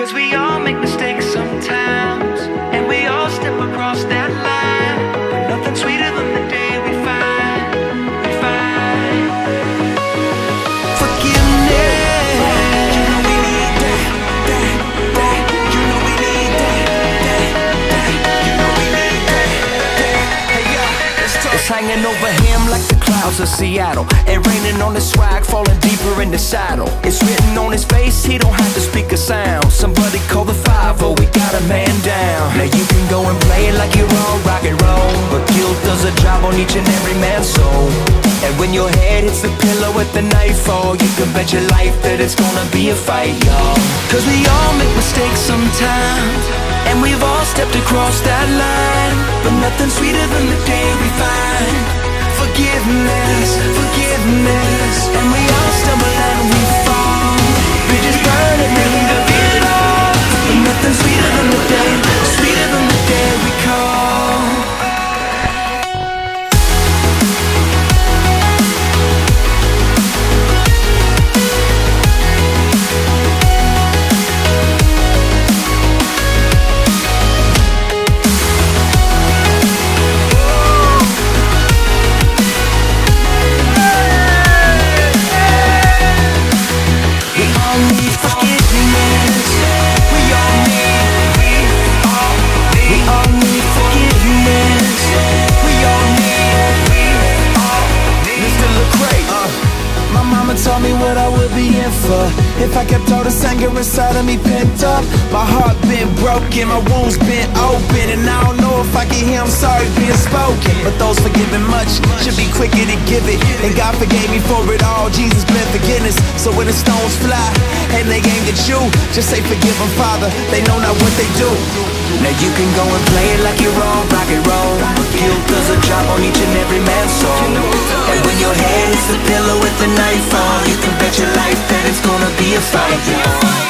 Cause we all make mistakes sometimes, and we all step across that line. Nothing sweeter than the day we find, we find forgiveness. You know we need that, that, that. You know we need that, that, that. You know we need that, that. Hey yo, let's. It's hanging over him like the of Seattle. And raining on his swag, falling deeper in the saddle. It's written on his face, he don't have to speak a sound. Somebody call the 5 we got a man down. Now you can go and play it like you're on rock and roll. But guilt does a job on each and every man's soul. And when your head hits the pillow at the nightfall, you can bet your life that it's gonna be a fight, y'all. Cause we all make mistakes sometimes And we've all stepped across that line But nothing sweeter than the day we find forgiveness Told me what I would be in for. If I kept all this anger inside of me pent up My heart been broken, my wounds been open And I don't know if I can hear I'm sorry being spoken. But those forgiven much should be quicker to give it And God forgave me for it all, Jesus bled forgiveness So when the stones fly and they aim at you Just say forgive them, Father, they know not what they do. Now you can go and play it like you're on rock and roll. Guilt does a job on each and every man's soul. Hits the pillow at the nightfall, you can bet your life that it's gonna be a fight.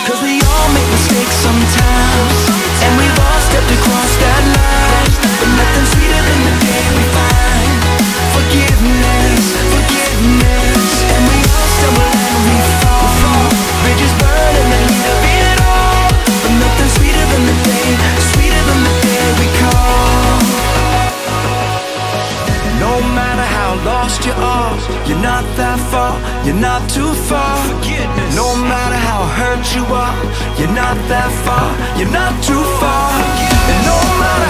Cause we all make mistakes sometimes. And we've all stepped across that line. But nothing sweeter than the day we find Forgiveness, forgiveness. And we all stumble and we fall. Bridges burn all. But nothing sweeter than the day Sweeter than the day we No matter how lost you are, you're not that far, you're not too far. No matter how hurt you are, you're not that far, you're not too far. And no matter